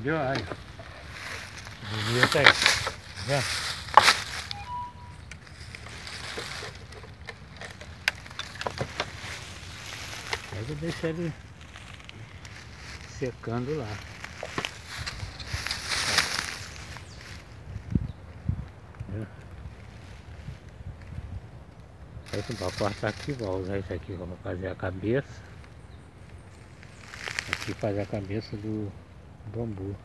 Deu aí. Devia até. Já. Deve deixar ele secando lá. Aí para cortar aqui, vou usar isso aqui, vamos fazer a cabeça. Aqui faz a cabeça do bambu.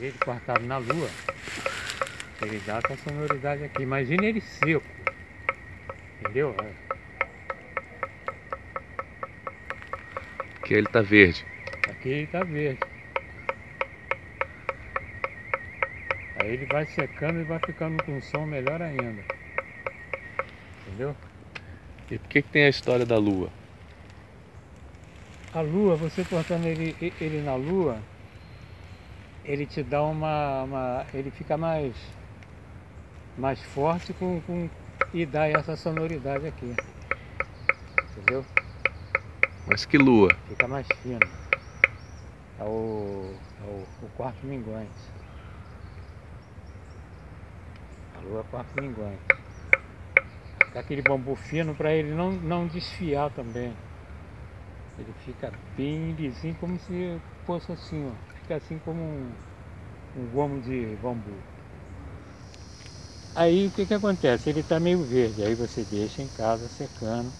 Ele cortado na lua, ele dá essa sonoridade aqui. Imagina ele seco, entendeu? Aqui ele tá verde. Aqui ele tá verde. Aí ele vai secando e vai ficando com um som melhor ainda. Entendeu? E por que, que tem a história da lua? A lua, você cortando ele, ele na lua, ele te dá uma, uma. ele fica mais. mais forte com, com, e dá essa sonoridade aqui. Entendeu? Mas que lua? Fica mais fino. É o, é o, o quarto minguante. A lua é quarto minguante. Fica aquele bambu fino para ele não, não desfiar também. Ele fica bem lisinho, como se fosse assim, ó. Fica assim como um, um gomo de bambu. Aí o que que acontece? Ele está meio verde, aí você deixa em casa secando.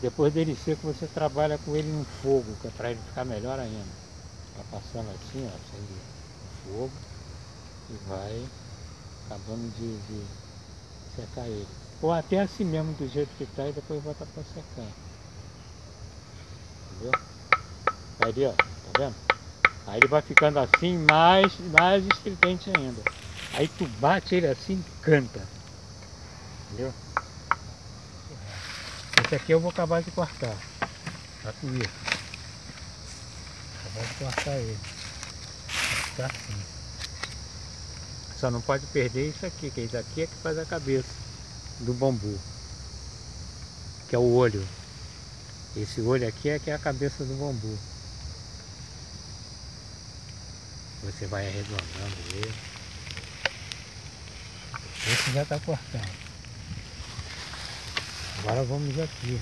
Depois dele seco você trabalha com ele no fogo, que é para ele ficar melhor ainda. Vai passando assim, ó, acende o fogo e vai acabando de, de secar ele. Ou até assim mesmo do jeito que está e depois bota para secar. Entendeu? Aí ó, tá vendo? Aí ele vai ficando assim, mais, mais estridente ainda. Aí tu bate ele assim canta. Entendeu? Esse aqui eu vou acabar de cortar. Tá com isso. Acabar de cortar ele. Vai ficar assim. Só não pode perder isso aqui, que isso aqui é que faz a cabeça do bambu. Que é o olho. Esse olho aqui é que é a cabeça do bambu. Você vai arredondando ele. Esse já está cortando. Agora vamos aqui.